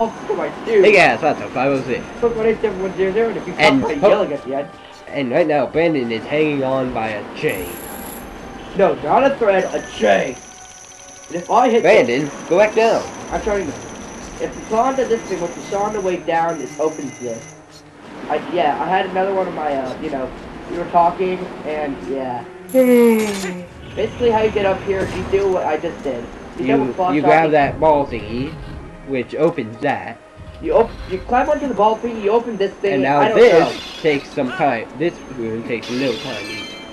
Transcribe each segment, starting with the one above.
Oh, come on, dude. Hey guys, what's up? 506. Look what I said, one zero zero, and if you And by yelling at the end. And right now, Brandon is hanging on by a chain. No, not a thread, a chain. And if I hit Brandon, go back down. I'm trying to. If you saw onto this thing, what you saw on the way down is opens this. I, yeah, I had another one of my, uh, you know, we were talking, and yeah. Basically, how you get up here, you do what I just did. You, double You, cross you grab that ball thingy, which opens that, You, op- you climb onto the ball thing, you open this thing, and I now don't this know. takes some time. This room takes a little time.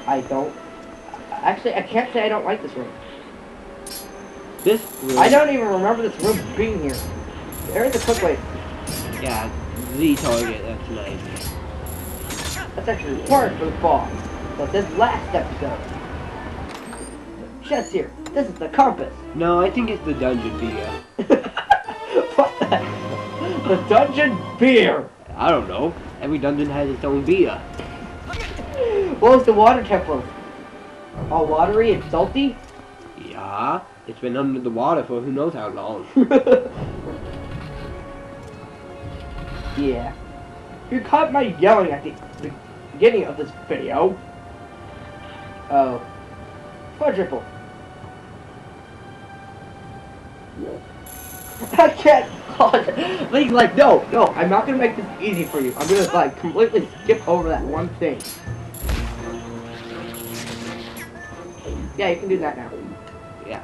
I don't. Actually, I can't say I don't like this room. This room, I don't even remember this room being here. There's the quick way. Yeah, Z target. That's nice. That's actually required for the boss. But this last episode. Chest here. This is the compass. No, I think it's the dungeon beer. the dungeon beer. I don't know. Every dungeon has its own beer. What was the water temple? All watery and salty? Yeah, it's been under the water for who knows how long. yeah. You caught my yelling at the beginning of this video. Oh. Quadruple. I can't. like, like, no, no, I'm not gonna make this easy for you. I'm gonna like completely skip over that one thing. Yeah, you can do that now. Yeah.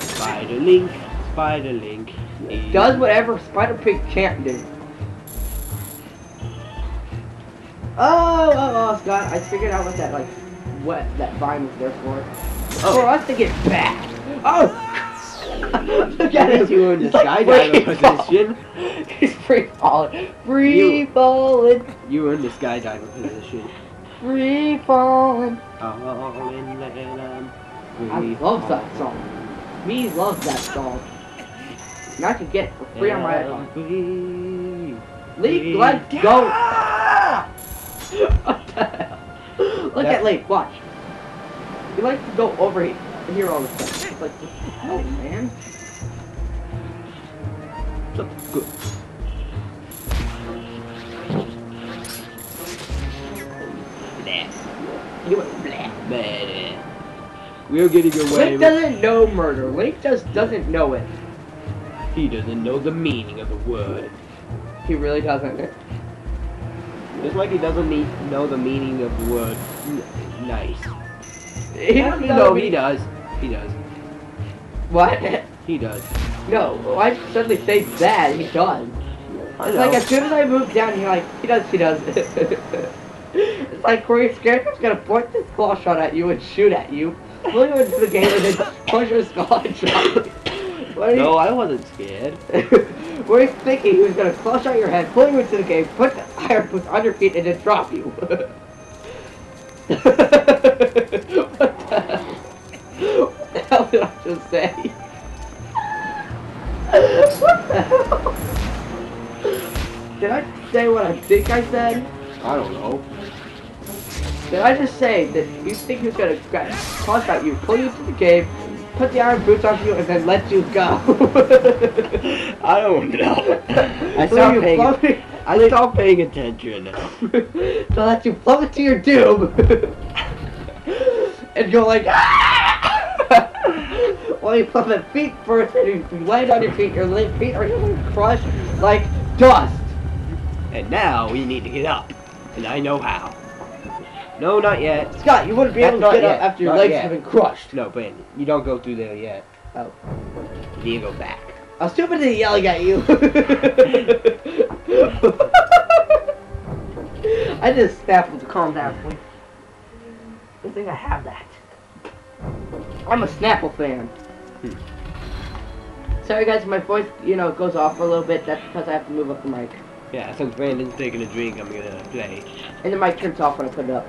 Spider Link, Spider Link. It does whatever Spider Pig can't do. Oh, oh, oh, Scott, I figured out what that, like, what that vine was there for. Oh. For us to get back. Oh! Look at him. you in the He's like skydiver free position. He's free falling. Free You- falling. You were in the skydiver position. Free falling. All in the air, I love that song. Me loves that song. And I can get it for free on my. Free. Leaf, let's go. What the hell? Look That- at Leaf, watch. He likes to go over here and hear all this stuff. It's like, the hell, man? Something good. Blah. You went blah. Blah. We're getting away Link doesn't know murder. Link just doesn't know it. He doesn't know the meaning of the word. He really doesn't. Just like he doesn't need, know the meaning of the word nice. He doesn't know. No, he does. He does. What? He does. No, why suddenly say that? He does. I It's know. like as soon as I move down, you're like, he does, he does. it's like Corey Scarecrow's gonna point this claw shot at you and shoot at you, pull you into the game and then punch your skull and drop. What no, I wasn't scared. What he's thinking, he was gonna clutch out your head, pull you into the game, put the iron boots on your feet, and then drop you. what the? The hell did I just say? what the hell? Did I say what I think I said? I don't know. Did I just say that you think he's gonna gra- clutch at you, pull you into the game, put the iron boots on you, and then let you go? I don't know. I So stopped you paying. float- I stopped paying attention now. so that you plummet to your doom. and you're like, ah! You plummet feet first, and you land on your feet, your feet are going to crush like dust. And now we need to get up, and I know how. No, not yet. Scott, you wouldn't be That's able to get yet. up after your Not legs yet. have been crushed. No, Brandon, you don't go through there yet. Oh. You need to go back. I was too busy yelling at you. I just snapped to calm down, please. Good thing I have that. I'm a Snapple fan. Hmm. Sorry guys, my voice, you know, goes off a little bit. That's because I have to move up the mic. Yeah, since Brandon's taking a drink, I'm gonna play. And the mic turns off when I put it up.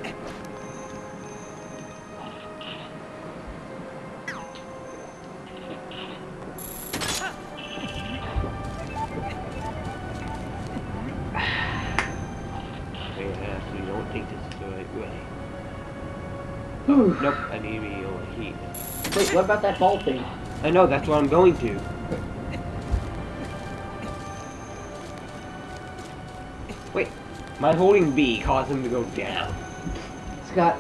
Wait, what about that ball thing? I know, that's what I'm going to. Wait, my holding B caused him to go down. Scott,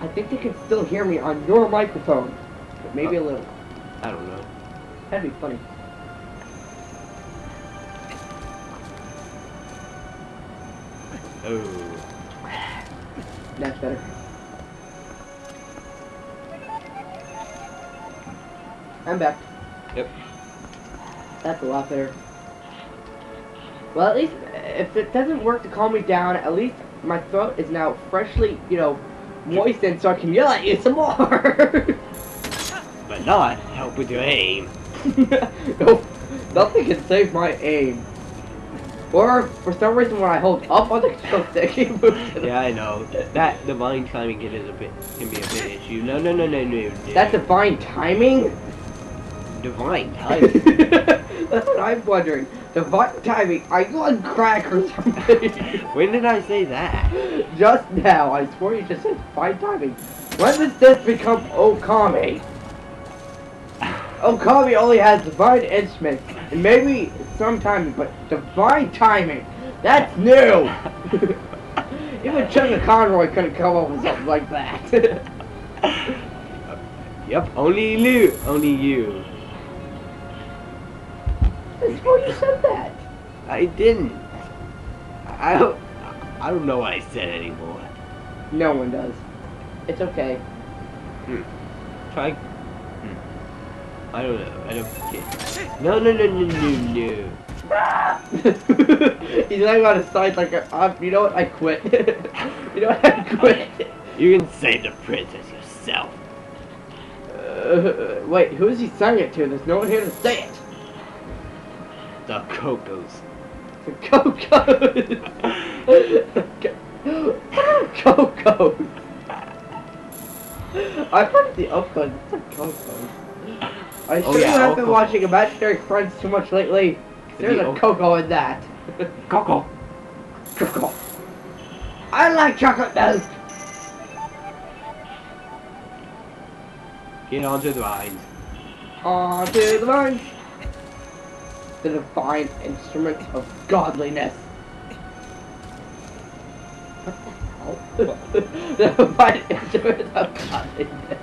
I think they can still hear me on your microphone. But maybe uh, a little. I don't know. That'd be funny. Oh. That's better. I'm back. Yep. That's a lot better. Well, at least if it doesn't work to calm me down, at least my throat is now freshly, you know, moistened so I can yell at you some more. But not help with your aim. no, nothing can save my aim. Or, for some reason, when I hold up on the control stick, it moves Yeah, I know. That divine timing is a bit can be a bit issue. No, no, no, no, no. no. That's divine timing? Divine timing. That's what I'm wondering. Divine timing. Are you on crack or something? when did I say that? just now, I swore you just said divine timing. When does this become Okami? Okami only has divine instruments, and maybe sometimes, but divine timing. That's new! Even Chuggaaconroy couldn't come up with something like that. Yep, only you. Only you. I swore you said that. I didn't. I don't. I don't know what I said anymore. No one does. It's okay. Try. Hmm. I don't know. I don't get. No, no, no, no, no, no. He's laying on his side like, a, uh, you know what, I quit. you know what, I quit. You can save the princess yourself. Uh, wait, who is he saying it to? There's no one here to say it. The Cocos. The Cocos. Cocos. I've heard the Ocos. It's the Cocos. I Oh, sure yeah, you have been watching Imaginary Friends too much lately. There's The a Coco in that. Coco. Coco. I like chocolate milk. Get onto the vines. On to the vine. The divine instrument of godliness. What the hell? the divine instrument of godliness.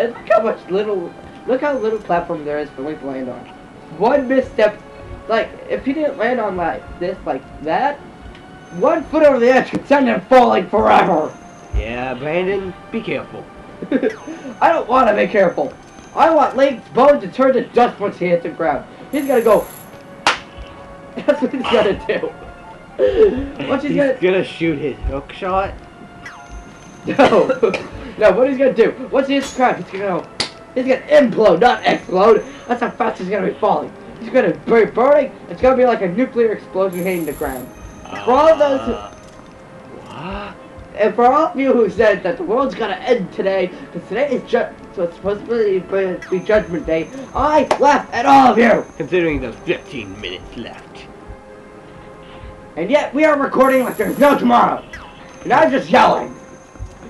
And look how much little, look how little platform there is for Link to land on. One misstep, like, if he didn't land on like this, like that, one foot over the edge could send him falling forever. Yeah, Brandon, be careful. I don't want to be careful. I want Link's bone to turn to dust once he hits the ground. He's gonna go. That's what he's gonna do. What he's He's gonna gonna shoot his hook shot. no, no. What he's gonna do? What's he hits the ground, he's gonna go. He's gonna implode, not explode. That's how fast he's gonna be falling. He's gonna be burning. It's gonna be like a nuclear explosion hitting the ground. For all of those who- Uh, What? And for all of you who said that the world's gonna end today, because today is ju- so it's supposed to be, Judgment Day, I laugh at all of you. Considering there's 15 minutes left. And yet we are recording like there's no tomorrow. And I'm just yelling.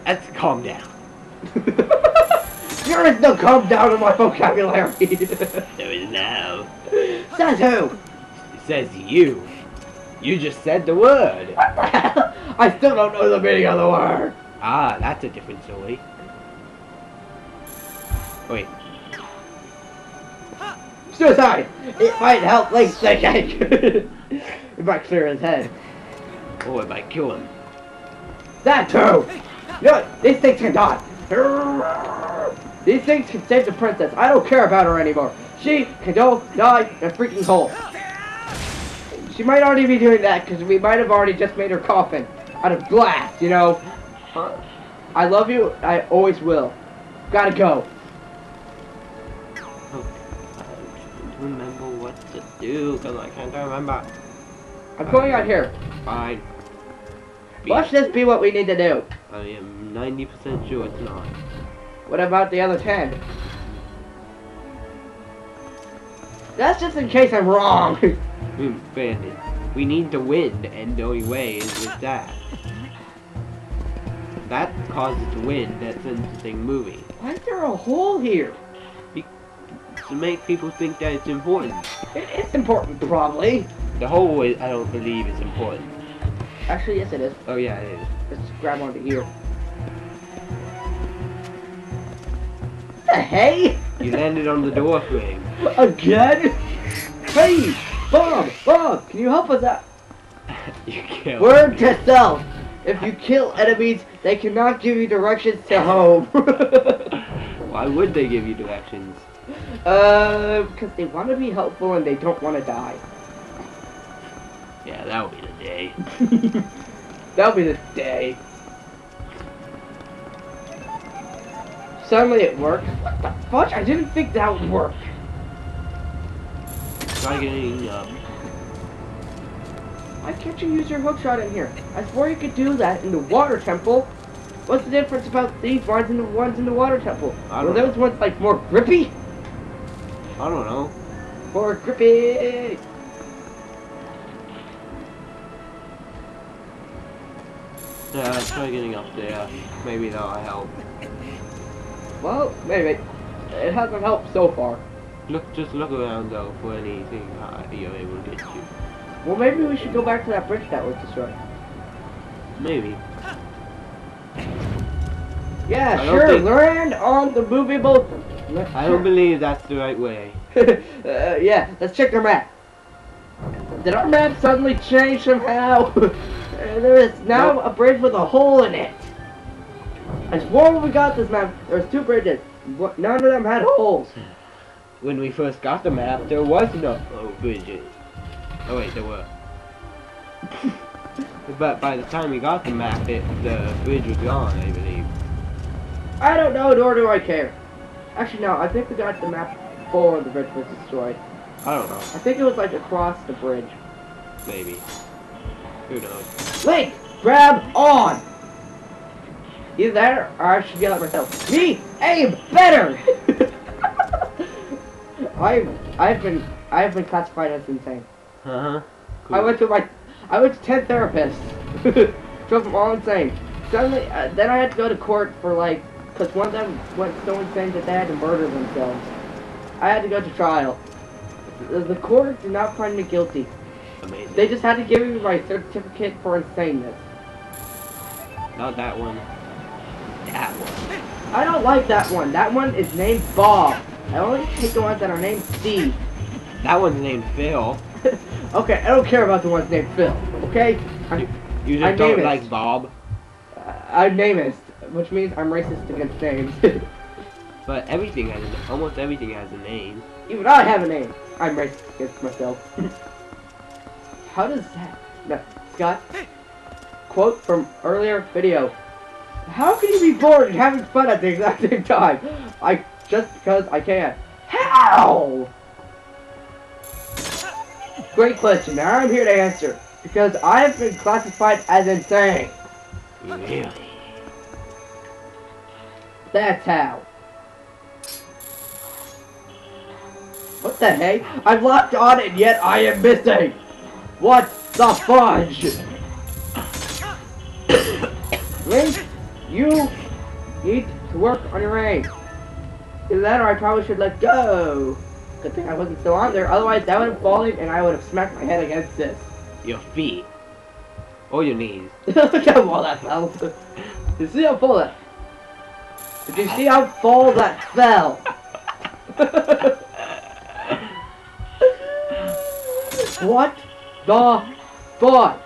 Let's calm down. there is no calm down in my vocabulary. There is now. Says who? Says you. You just said the word. I still don't know the meaning of the word. Ah, that's a different story. Wait, Suicide. It might help Link thinking. it might clear his head. oh, it might kill him. That too. You know? These things can die. These things can save the princess. I don't care about her anymore. She can go die in a freaking hole. She might already be doing that because we might have already just made her coffin out of glass, you know. I love you. I always will. Gotta go. Do because I can't remember. I'm going out here. Fine. Be- Watch this be what we need to do. I am 90% sure it's not. What about the other 10? That's just in case I'm wrong. Hmm, Bandit. We need the wind, and the only way is with that. That causes the wind that sends the thing moving. Why is there a hole here? To make people think that it's important. It is important, probably. The hallway, I don't believe it's important. Actually, yes, it is. Oh yeah, it is. Let's grab onto here. The hey? You landed on the door frame. Again? Hey, Bob, Bob, can you help us out? you killed. Word to self. If you kill enemies, they cannot give you directions to home. Why would they give you directions? Uh, because they want to be helpful and they don't want to die. Yeah, that'll be the day. That'll be the day. Suddenly it worked. What the fudge? I didn't think that would work. Try getting um. Why can't you use your hook shot in here? I swore you could do that in the water temple. What's the difference about these ones and the ones in the water temple? I Were those ones like more grippy? I don't know. More grippy. Yeah, try getting up there. Maybe that'll help. Well, maybe. It hasn't helped so far. Look, just look around though for anything uh, you're able to get to. Well, maybe we should go back to that bridge that was destroyed. Maybe. Yeah, I sure. think- Land on the movable. I don't believe that's the right way. uh, yeah, let's check our map. Did our map suddenly change somehow? Uh, there is now Nope. a bridge with a hole in it. I swore when we got this map, there was two bridges. None of them had holes. When we first got the map, there was no bridges. Oh wait, there were. but by the time we got the map, it, the bridge was gone, I believe. I don't know, nor do I care. Actually, no, I think we got the map before the bridge was destroyed. I don't know. I think it was like across the bridge. Maybe. Who knows? Link, grab on! Either that or I should yell at myself. Me, aim better! I've, I've been, I've been classified as insane. Uh huh. I went to my, I went to 10 therapists. Drove them all insane. Suddenly, uh, then I had to go to court for like, because one of them went so insane that they had to murder themselves. I had to go to trial. The, court did not find me guilty. Amazing. They just had to give me my certificate for insaneness. Not that one. That one. I don't like that one. That one is named Bob. I only take the ones that are named Steve. That one's named Phil. okay, I don't care about the ones named Phil. Okay? I'm, You I just don't name it. like Bob. I name namist, which means I'm racist against names. But everything has a, almost everything has a name. Even I have a name. I'm racist against myself. How does that? No, Scott. Quote from earlier video. How can you be bored and having fun at the exact same time? I just because I can. How? Great question. Now I'm here to answer because I have been classified as insane. Really? That's how. What the heck? I'm locked on and yet I am missing. What the fudge? Link, you need to work on your aim. Either that or I probably should let go. Good thing I wasn't still on there, otherwise that would have fallen and I would have smacked my head against this. Your feet. Or your knees. Look how full that fell. You see how full that? Did you see how full that fell? what the fuck?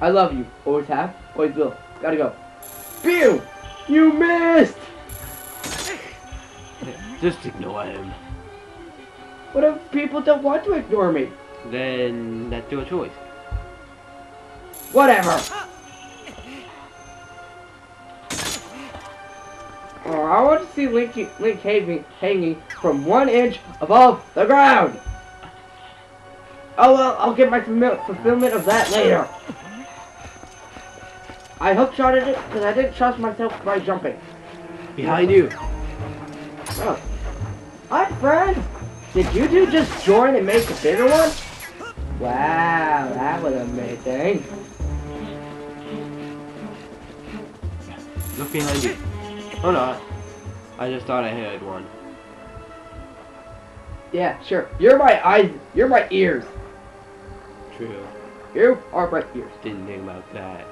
I love you. Always have. Always will. Gotta go. Pew! You missed! Just ignore him. What if people don't want to ignore me? Then that's your choice. Whatever. Oh, I want to see Link, Link hanging, hanging from one inch above the ground. Oh well, I'll get my fulfillment of that later. I hookshotted it because I didn't trust myself by jumping. Behind you. Oh. Hi, friend. Did you two just join and make a bigger one? Wow, that was amazing. Look behind you. Oh no. I just thought I had one. Yeah, sure. You're my eyes. You're my ears. True. You are my ears. Didn't think about that.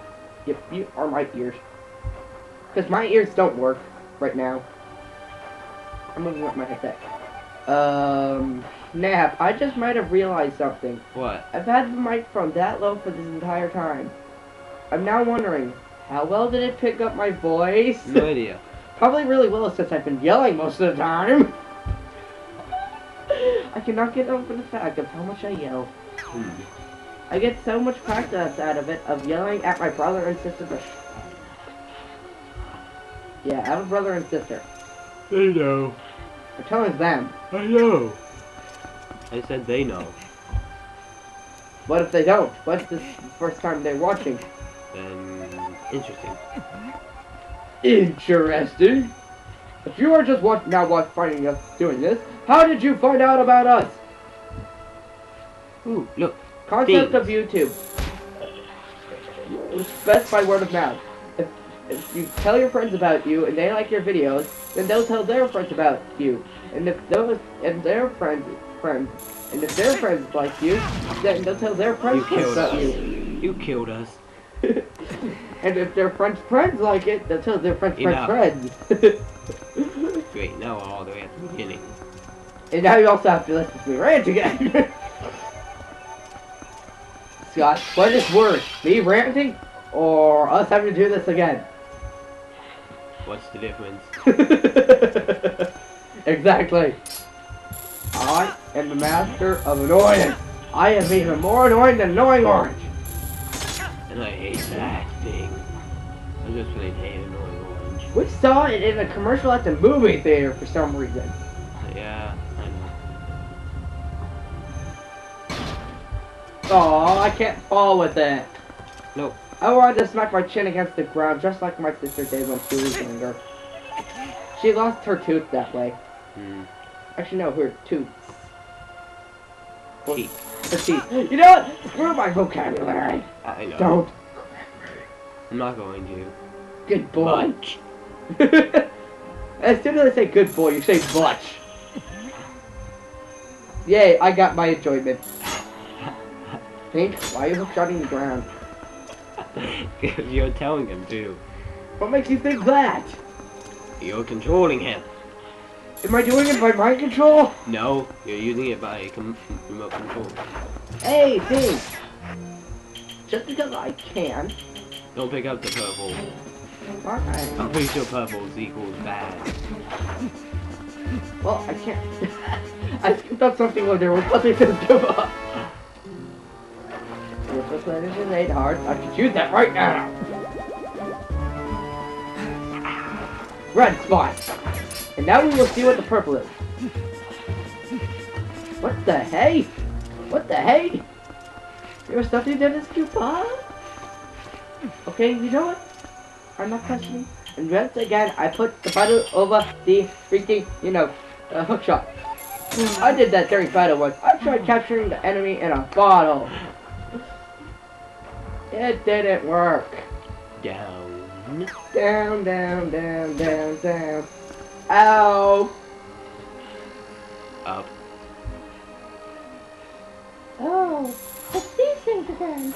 Yep, you are my ears. Because my ears don't work right now. I'm moving up my headset. Um, Nap, I just might have realized something. What? I've had the microphone that low for this entire time. I'm now wondering, how well did it pick up my voice? No idea. Probably really well since I've been yelling most of the time. I cannot get over the fact of how much I yell. Hmm. I get so much practice out of it, of yelling at my brother and sister. Yeah, I have a brother and sister. They know. I'm telling them. I know. I said they know. What if they don't? What's the first time they're watching? Then interesting. Interesting. If you are just watch now watch finding us doing this, how did you find out about us? Ooh, look. Concept Things. of YouTube. It's best by word of mouth. If, if you tell your friends about you and they like your videos, then they'll tell their friends about you. And if those and their friends friends and if their friends like you, then they'll tell their friends You killed about us. you. You killed us. And if their French friends like it, they'll tell their friends' Enough. friends' friends. Great, now we're all the way at the beginning. and now you also have to listen to me rant again. Scott, what is worse, me ranting or us having to do this again? What's the difference? exactly. I am the master of annoyance. I am even more annoying than annoying orange. And I hate that just really hate annoying orange. We saw it in a commercial at the movie theater for some reason. Yeah, I know. Oh, I can't fall with it. Nope. I wanted to smack my chin against the ground just like my sister did when she was younger. She lost her tooth that way. Hmm. Actually, no, her tooth. Teeth. Her teeth. You know what? Screw my vocabulary. I know. Don't. I'm not going to. Good boy. As soon as I say good boy, you say butch. Yay, I got my enjoyment. Pink, why are you hookshotting the ground? Because you're telling him to. What makes you think that? You're controlling him. Am I doing it by mind control? No, you're using it by com- remote control. Hey, Pink. Just because I can. Don't pick up the purple. Fine. I'm pretty sure purple is equals bad. Well, I can't. I skipped up something over there was nothing to give up. Letters and eight hearts, I could use that right now. Red spot. And now we will see what the purple is. What the hey? What the hey? There's something that is coupon? Okay, you know what? I'm not questioning. And once again, I put the bottle over the freaking, you know, uh, hook shot. I did that during battle once. I tried capturing the enemy in a bottle. It didn't work. Down. Down, down, down, down, down. Ow! Up. Oh, it's these things again.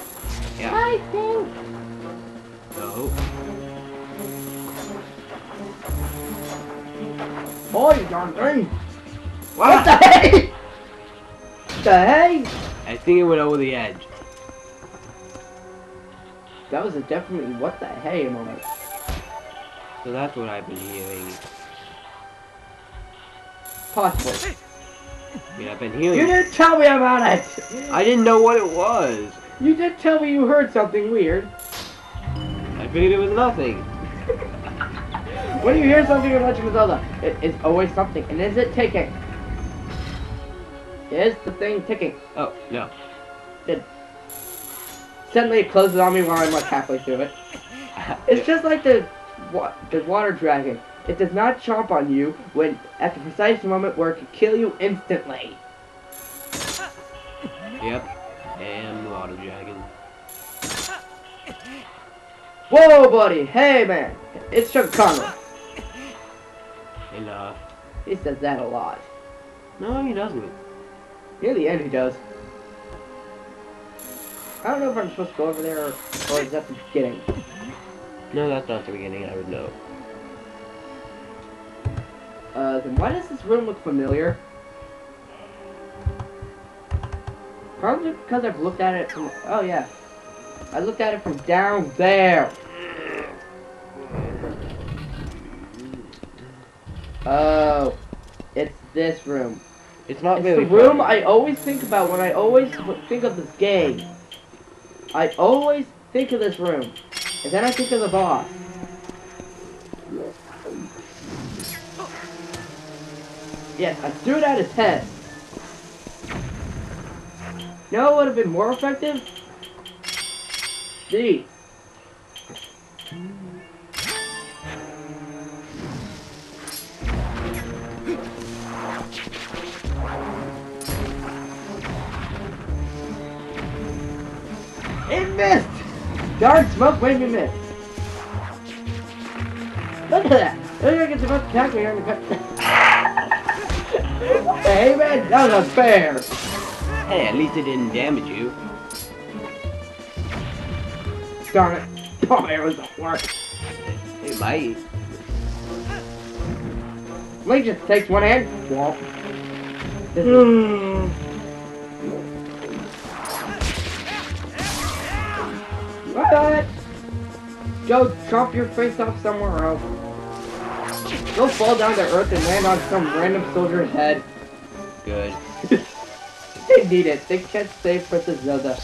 Yeah. I think. No. Oh, you darn thing! What the hey? The hey? I think it went over the edge. That was a definitely what the hey moment. So that's what I've been hearing. Possibly. I mean, I've been You didn't tell me about it! I didn't know what it was. You did tell me you heard something weird. I figured it was nothing. When you hear something in Legend of Zelda, it is always something. And is it ticking? Is the thing ticking? Oh, no. It Suddenly it closes on me while I'm like halfway through it. It's just like the wa- the water dragon. It does not chomp on you when at the precise moment where it can kill you instantly. Yep. And water dragon. Whoa, buddy! Hey, man! It's Chuck Connor. Enough. He says that a lot. No, he doesn't. Near the end, he does. I don't know if I'm supposed to go over there or, or is that the beginning. No, that's not the beginning. I would know. Uh, then why does this room look familiar? Probably because I've looked at it from. Oh yeah, I looked at it from down there. Oh, it's this room. It's not It's really the room. I always think about when I always think of this game. I always think of this room, and then I think of the boss. Yes, I threw it at his head. You know what would have been more effective? These. It missed! Darn smoke made me miss. Look at that! Look at the most me on the cut. hey man, that was unfair! Hey, at least it didn't damage you. Darn it. Oh, it was the worst. It might. Lee just takes one hand. Is- What? Go chop your face off somewhere else. Go fall down to earth and land on some random soldier's head. Good. They need it. They can't save Princess Zelda.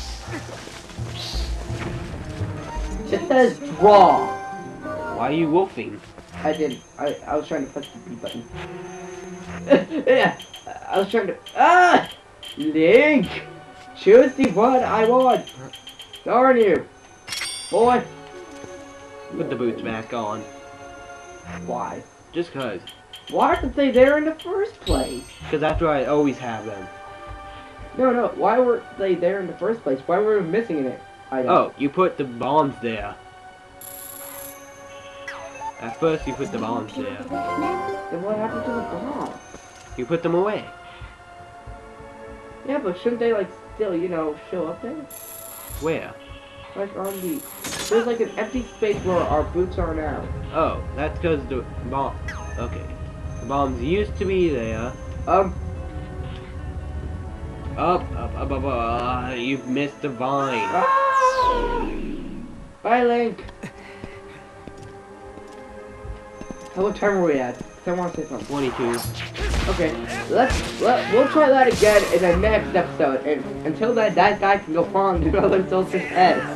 It says draw. Why are you wolfing? I didn't. I, I was trying to push the B button. yeah. I was trying to. Ah! Link! Choose the one I want! Darn you! Boy! Put the boots back on. Why? Just cause. Why aren't they there in the first place? Cause that's where I always have them. No, no. Why weren't they there in the first place? Why were we missing it? I don't. Oh, you put the bombs there. At first you put the bombs there. Then what happened to the bombs? You put them away. Yeah, but shouldn't they like still, you know, show up there? Where? Like on the. There's like an empty space where our boots are now. Oh, that's cause the bomb. Okay. The bombs used to be there. Um, Up, up, up, up, up. You've missed the vine. Ah! Bye, Link. What time are we at? I want to say something. 22. Okay, let's let we'll try that again in the next episode. And until then, that guy can go on the other soldier's head.